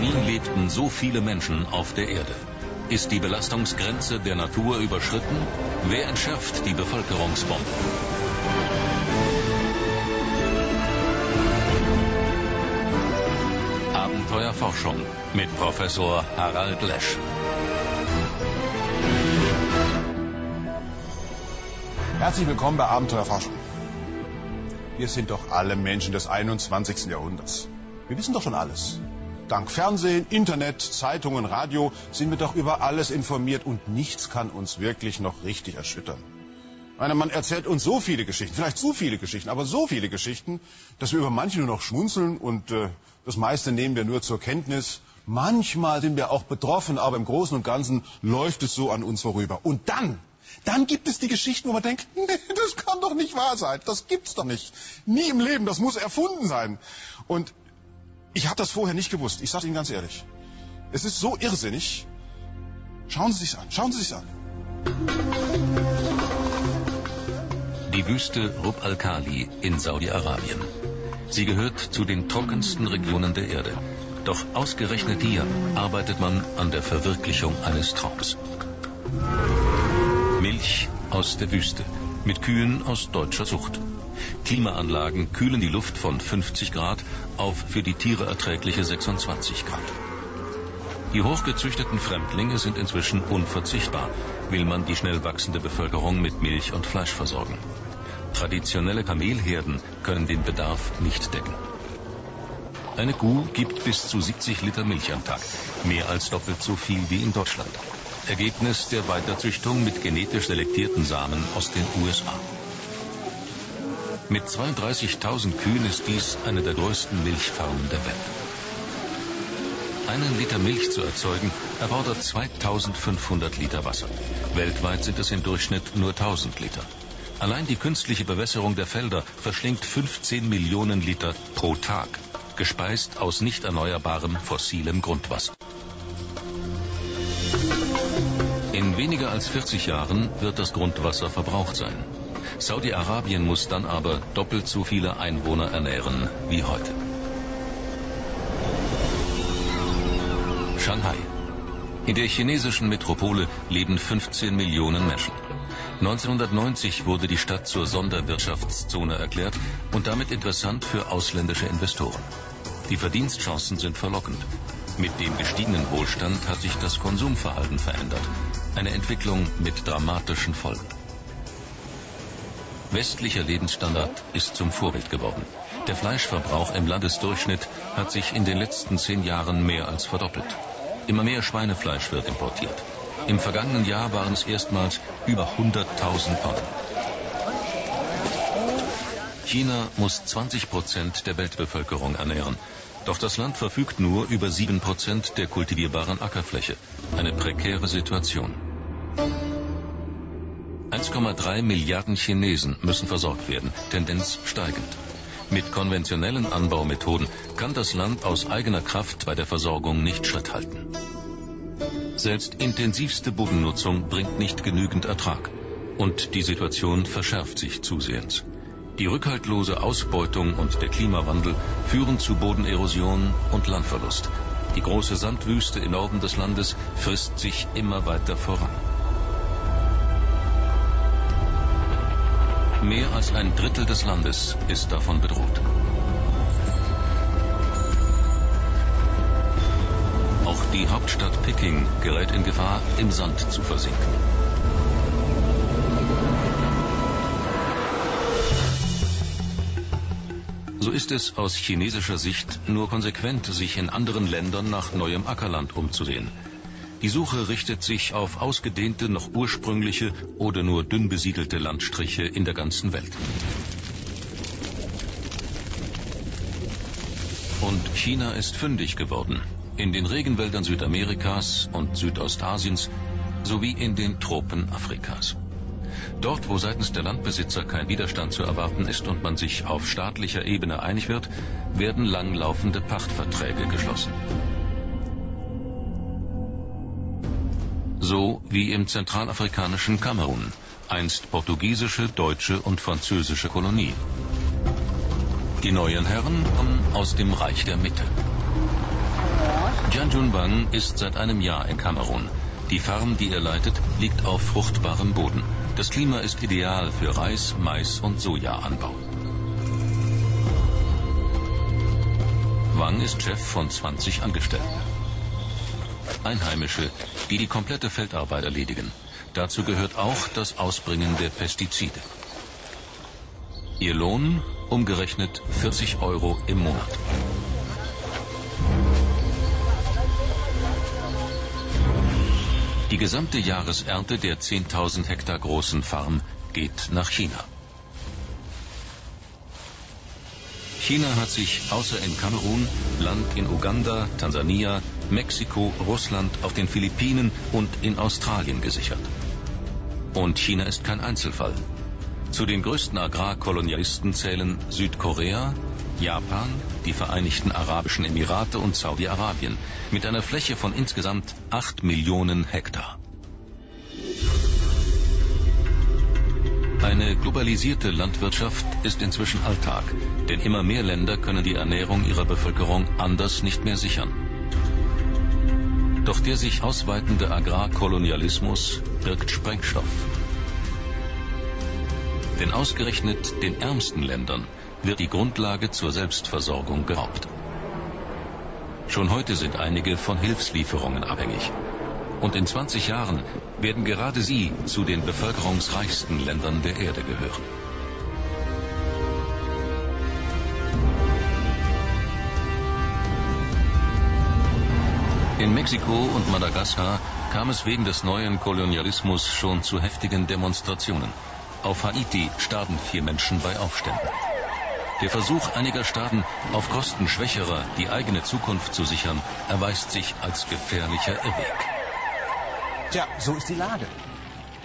Nie lebten so viele Menschen auf der Erde. Ist die Belastungsgrenze der Natur überschritten? Wer entschärft die Bevölkerungsbombe? Abenteuerforschung mit Professor Harald Lesch. Herzlich willkommen bei Abenteuerforschung. Wir sind doch alle Menschen des 21. Jahrhunderts. Wir wissen doch schon alles. Dank Fernsehen, Internet, Zeitungen, Radio sind wir doch über alles informiert und nichts kann uns wirklich noch richtig erschüttern. Meine, man erzählt uns so viele Geschichten, vielleicht zu viele Geschichten, aber so viele Geschichten, dass wir über manche nur noch schmunzeln und äh, das meiste nehmen wir nur zur Kenntnis. Manchmal sind wir auch betroffen, aber im Großen und Ganzen läuft es so an uns vorüber. Und dann dann gibt es die Geschichten, wo man denkt, nee, das kann doch nicht wahr sein, das gibt's doch nicht. Nie im Leben, das muss erfunden sein. Und ich habe das vorher nicht gewusst, ich sage Ihnen ganz ehrlich. Es ist so irrsinnig. Schauen Sie sich's an, schauen Sie sich's an. Die Wüste Rub al-Khali in Saudi-Arabien. Sie gehört zu den trockensten Regionen der Erde. Doch ausgerechnet hier arbeitet man an der Verwirklichung eines Traums. Milch aus der Wüste mit Kühen aus deutscher Zucht. Klimaanlagen kühlen die Luft von 50 Grad auf für die Tiere erträgliche 26 Grad. Die hochgezüchteten Fremdlinge sind inzwischen unverzichtbar, will man die schnell wachsende Bevölkerung mit Milch und Fleisch versorgen. Traditionelle Kamelherden können den Bedarf nicht decken. Eine Kuh gibt bis zu 70 Liter Milch am Tag, mehr als doppelt so viel wie in Deutschland. Ergebnis der Weiterzüchtung mit genetisch selektierten Samen aus den USA. Mit 32.000 Kühen ist dies eine der größten Milchfarmen der Welt. Einen Liter Milch zu erzeugen, erfordert 2500 Liter Wasser. Weltweit sind es im Durchschnitt nur 1000 Liter. Allein die künstliche Bewässerung der Felder verschlingt 15 Millionen Liter pro Tag, gespeist aus nicht erneuerbarem fossilem Grundwasser. In weniger als 40 Jahren wird das Grundwasser verbraucht sein. Saudi-Arabien muss dann aber doppelt so viele Einwohner ernähren wie heute. Shanghai. In der chinesischen Metropole leben 15 Millionen Menschen. 1990 wurde die Stadt zur Sonderwirtschaftszone erklärt und damit interessant für ausländische Investoren. Die Verdienstchancen sind verlockend. Mit dem gestiegenen Wohlstand hat sich das Konsumverhalten verändert. Eine Entwicklung mit dramatischen Folgen. Westlicher Lebensstandard ist zum Vorbild geworden. Der Fleischverbrauch im Landesdurchschnitt hat sich in den letzten zehn Jahren mehr als verdoppelt. Immer mehr Schweinefleisch wird importiert. Im vergangenen Jahr waren es erstmals über 100.000 Tonnen. China muss 20 Prozent der Weltbevölkerung ernähren. Doch das Land verfügt nur über 7 Prozent der kultivierbaren Ackerfläche. Eine prekäre Situation. 1,3 Milliarden Chinesen müssen versorgt werden, Tendenz steigend. Mit konventionellen Anbaumethoden kann das Land aus eigener Kraft bei der Versorgung nicht Schritt halten. Selbst intensivste Bodennutzung bringt nicht genügend Ertrag. Und die Situation verschärft sich zusehends. Die rückhaltlose Ausbeutung und der Klimawandel führen zu Bodenerosion und Landverlust. Die große Sandwüste im Norden des Landes frisst sich immer weiter voran. Mehr als ein Drittel des Landes ist davon bedroht. Auch die Hauptstadt Peking gerät in Gefahr, im Sand zu versinken. So ist es aus chinesischer Sicht nur konsequent, sich in anderen Ländern nach neuem Ackerland umzusehen. Die Suche richtet sich auf ausgedehnte, noch ursprüngliche oder nur dünn besiedelte Landstriche in der ganzen Welt. Und China ist fündig geworden. In den Regenwäldern Südamerikas und Südostasiens sowie in den Tropen Afrikas. Dort, wo seitens der Landbesitzer kein Widerstand zu erwarten ist und man sich auf staatlicher Ebene einig wird, werden langlaufende Pachtverträge geschlossen. So wie im zentralafrikanischen Kamerun, einst portugiesische, deutsche und französische Kolonie. Die neuen Herren kommen aus dem Reich der Mitte. Jianjun Wang ist seit einem Jahr in Kamerun. Die Farm, die er leitet, liegt auf fruchtbarem Boden. Das Klima ist ideal für Reis, Mais und Sojaanbau. Wang ist Chef von 20 Angestellten. Einheimische, die die komplette Feldarbeit erledigen. Dazu gehört auch das Ausbringen der Pestizide. Ihr Lohn umgerechnet 40 Euro im Monat. Die gesamte Jahresernte der 10.000 Hektar großen Farm geht nach China. China hat sich außer in Kamerun Land in Uganda, Tansania, Mexiko, Russland, auf den Philippinen und in Australien gesichert. Und China ist kein Einzelfall. Zu den größten Agrarkolonialisten zählen Südkorea, Japan, die Vereinigten Arabischen Emirate und Saudi-Arabien mit einer Fläche von insgesamt 8 Millionen Hektar. Eine globalisierte Landwirtschaft ist inzwischen Alltag, denn immer mehr Länder können die Ernährung ihrer Bevölkerung anders nicht mehr sichern. Doch der sich ausweitende Agrarkolonialismus birgt Sprengstoff. Denn ausgerechnet den ärmsten Ländern wird die Grundlage zur Selbstversorgung geraubt. Schon heute sind einige von Hilfslieferungen abhängig. Und in 20 Jahren werden gerade sie zu den bevölkerungsreichsten Ländern der Erde gehören. In Mexiko und Madagaskar kam es wegen des neuen Kolonialismus schon zu heftigen Demonstrationen. Auf Haiti starben vier Menschen bei Aufständen. Der Versuch einiger Staaten, auf Kosten Schwächerer die eigene Zukunft zu sichern, erweist sich als gefährlicher Irrweg. Tja, so ist die Lage.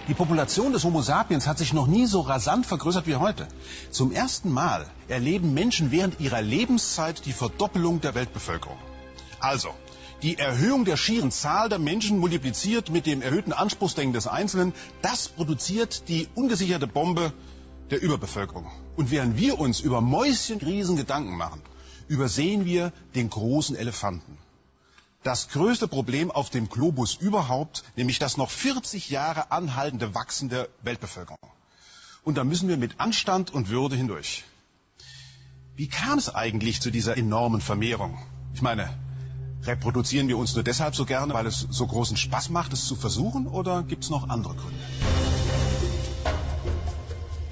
Die Population des Homo sapiens hat sich noch nie so rasant vergrößert wie heute. Zum ersten Mal erleben Menschen während ihrer Lebenszeit die Verdoppelung der Weltbevölkerung. Also, die Erhöhung der schieren Zahl der Menschen multipliziert mit dem erhöhten Anspruchsdenken des Einzelnen, das produziert die ungesicherte Bombe der Überbevölkerung. Und während wir uns über Mäuschenriesen Gedanken machen, übersehen wir den großen Elefanten. Das größte Problem auf dem Globus überhaupt, nämlich das noch 40 Jahre anhaltende Wachsen der Weltbevölkerung. Und da müssen wir mit Anstand und Würde hindurch. Wie kam es eigentlich zu dieser enormen Vermehrung? Ich meine, reproduzieren wir uns nur deshalb so gerne, weil es so großen Spaß macht, es zu versuchen, oder gibt es noch andere Gründe?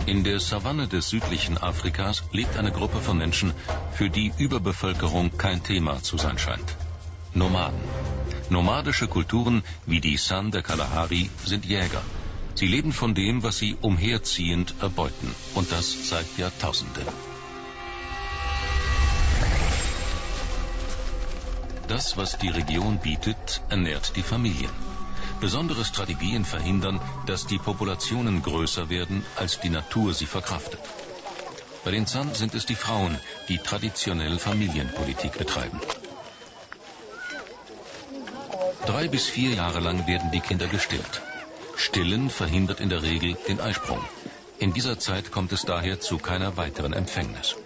In der Savanne des südlichen Afrikas lebt eine Gruppe von Menschen, für die Überbevölkerung kein Thema zu sein scheint. Nomaden. Nomadische Kulturen wie die San der Kalahari sind Jäger. Sie leben von dem, was sie umherziehend erbeuten. Und das seit Jahrtausenden. Das, was die Region bietet, ernährt die Familien. Besondere Strategien verhindern, dass die Populationen größer werden, als die Natur sie verkraftet. Bei den Zan sind es die Frauen, die traditionell Familienpolitik betreiben. Drei bis vier Jahre lang werden die Kinder gestillt. Stillen verhindert in der Regel den Eisprung. In dieser Zeit kommt es daher zu keiner weiteren Empfängnis.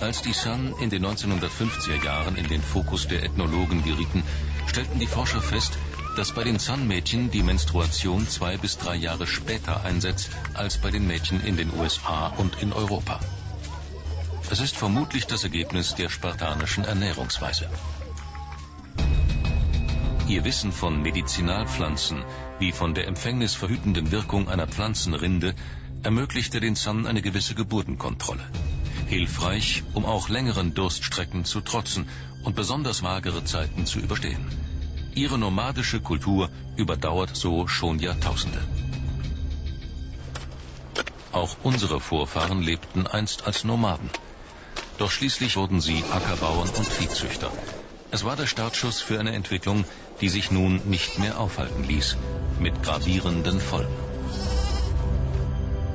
Als die Sun in den 1950er Jahren in den Fokus der Ethnologen gerieten, stellten die Forscher fest, dass bei den Sun-Mädchen die Menstruation zwei bis drei Jahre später einsetzt als bei den Mädchen in den USA und in Europa. Es ist vermutlich das Ergebnis der spartanischen Ernährungsweise. Ihr Wissen von Medizinalpflanzen wie von der empfängnisverhütenden Wirkung einer Pflanzenrinde ermöglichte den Sun eine gewisse Geburtenkontrolle hilfreich, um auch längeren Durststrecken zu trotzen und besonders magere Zeiten zu überstehen. Ihre nomadische Kultur überdauert so schon Jahrtausende. Auch unsere Vorfahren lebten einst als Nomaden. Doch schließlich wurden sie Ackerbauern und Viehzüchter. Es war der Startschuss für eine Entwicklung, die sich nun nicht mehr aufhalten ließ, mit gravierenden Folgen.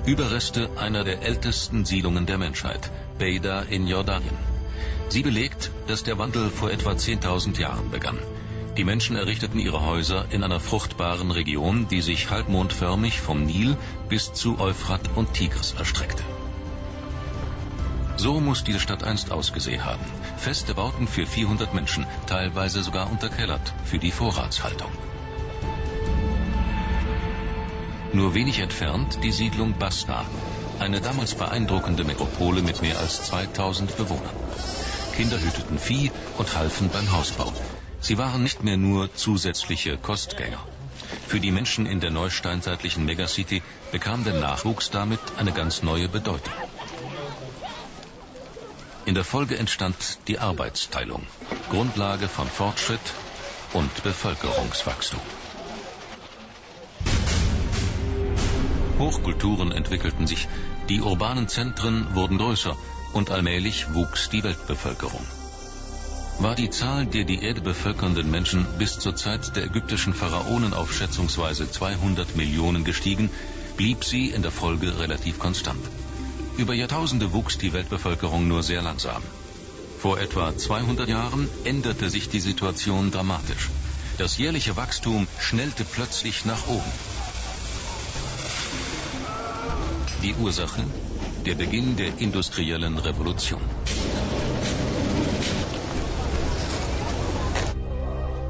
Überreste einer der ältesten Siedlungen der Menschheit, Beida in Jordanien. Sie belegt, dass der Wandel vor etwa 10.000 Jahren begann. Die Menschen errichteten ihre Häuser in einer fruchtbaren Region, die sich halbmondförmig vom Nil bis zu Euphrat und Tigris erstreckte. So muss diese Stadt einst ausgesehen haben. Feste Bauten für 400 Menschen, teilweise sogar unterkellert für die Vorratshaltung. Nur wenig entfernt die Siedlung Basna, eine damals beeindruckende Metropole mit mehr als 2000 Bewohnern. Kinder hüteten Vieh und halfen beim Hausbau. Sie waren nicht mehr nur zusätzliche Kostgänger. Für die Menschen in der neusteinzeitlichen Megacity bekam der Nachwuchs damit eine ganz neue Bedeutung. In der Folge entstand die Arbeitsteilung, Grundlage von Fortschritt und Bevölkerungswachstum. Hochkulturen entwickelten sich, die urbanen Zentren wurden größer und allmählich wuchs die Weltbevölkerung. War die Zahl der die Erde bevölkernden Menschen bis zur Zeit der ägyptischen Pharaonen auf schätzungsweise 200 Millionen gestiegen, blieb sie in der Folge relativ konstant. Über Jahrtausende wuchs die Weltbevölkerung nur sehr langsam. Vor etwa 200 Jahren änderte sich die Situation dramatisch. Das jährliche Wachstum schnellte plötzlich nach oben. Die Ursache? Der Beginn der industriellen Revolution.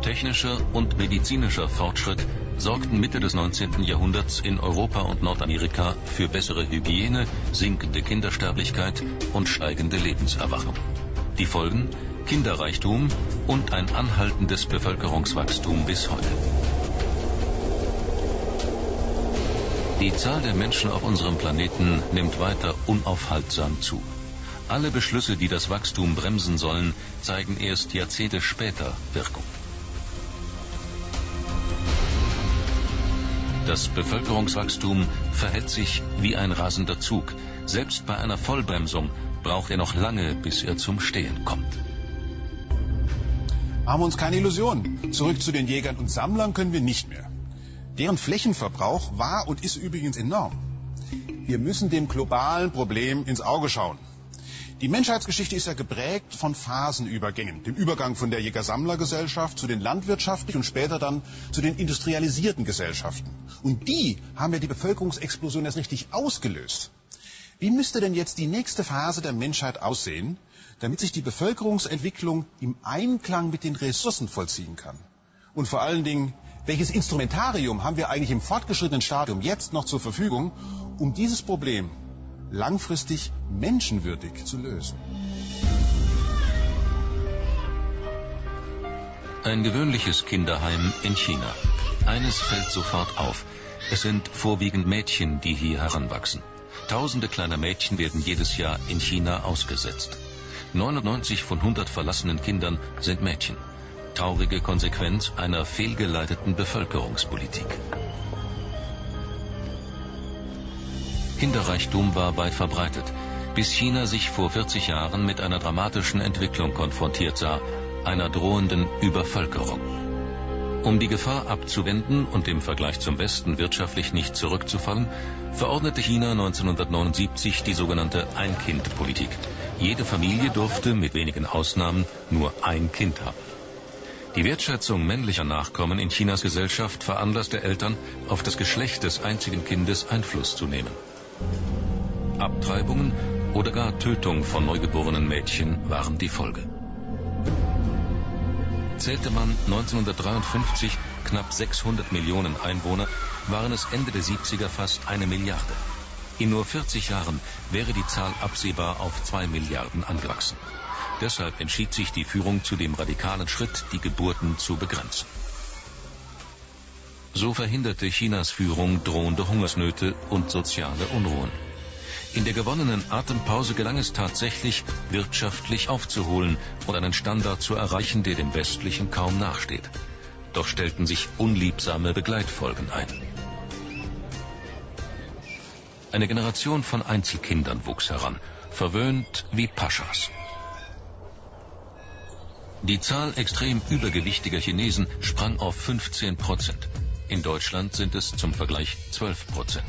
Technischer und medizinischer Fortschritt sorgten Mitte des 19. Jahrhunderts in Europa und Nordamerika für bessere Hygiene, sinkende Kindersterblichkeit und steigende Lebenserwartung. Die Folgen? Kinderreichtum und ein anhaltendes Bevölkerungswachstum bis heute. Die Zahl der Menschen auf unserem Planeten nimmt weiter unaufhaltsam zu. Alle Beschlüsse, die das Wachstum bremsen sollen, zeigen erst Jahrzehnte später Wirkung. Das Bevölkerungswachstum verhält sich wie ein rasender Zug. Selbst bei einer Vollbremsung braucht er noch lange, bis er zum Stehen kommt. Haben wir uns keine Illusionen. Zurück zu den Jägern und Sammlern können wir nicht mehr. Deren Flächenverbrauch war und ist übrigens enorm. Wir müssen dem globalen Problem ins Auge schauen. Die Menschheitsgeschichte ist ja geprägt von Phasenübergängen. Dem Übergang von der Jäger-Sammler-Gesellschaft zu den landwirtschaftlichen und später dann zu den industrialisierten Gesellschaften. Und die haben ja die Bevölkerungsexplosion erst richtig ausgelöst. Wie müsste denn jetzt die nächste Phase der Menschheit aussehen, damit sich die Bevölkerungsentwicklung im Einklang mit den Ressourcen vollziehen kann? Und vor allen Dingen, welches Instrumentarium haben wir eigentlich im fortgeschrittenen Stadium jetzt noch zur Verfügung, um dieses Problem langfristig menschenwürdig zu lösen. Ein gewöhnliches Kinderheim in China. Eines fällt sofort auf. Es sind vorwiegend Mädchen, die hier heranwachsen. Tausende kleiner Mädchen werden jedes Jahr in China ausgesetzt. 99 von 100 verlassenen Kindern sind Mädchen. Traurige Konsequenz einer fehlgeleiteten Bevölkerungspolitik. Kinderreichtum war weit verbreitet, bis China sich vor 40 Jahren mit einer dramatischen Entwicklung konfrontiert sah, einer drohenden Übervölkerung. Um die Gefahr abzuwenden und im Vergleich zum Westen wirtschaftlich nicht zurückzufallen, verordnete China 1979 die sogenannte Ein-Kind-Politik. Jede Familie durfte mit wenigen Ausnahmen nur ein Kind haben. Die Wertschätzung männlicher Nachkommen in Chinas Gesellschaft veranlasste Eltern, auf das Geschlecht des einzigen Kindes Einfluss zu nehmen. Abtreibungen oder gar Tötung von neugeborenen Mädchen waren die Folge. Zählte man 1953 knapp 600 Millionen Einwohner, waren es Ende der 70er fast eine Milliarde. In nur 40 Jahren wäre die Zahl absehbar auf 2 Milliarden angewachsen. Deshalb entschied sich die Führung zu dem radikalen Schritt, die Geburten zu begrenzen. So verhinderte Chinas Führung drohende Hungersnöte und soziale Unruhen. In der gewonnenen Atempause gelang es tatsächlich, wirtschaftlich aufzuholen und einen Standard zu erreichen, der dem westlichen kaum nachsteht. Doch stellten sich unliebsame Begleitfolgen ein. Eine Generation von Einzelkindern wuchs heran, verwöhnt wie Paschas. Die Zahl extrem übergewichtiger Chinesen sprang auf 15 Prozent. In Deutschland sind es zum Vergleich 12 Prozent.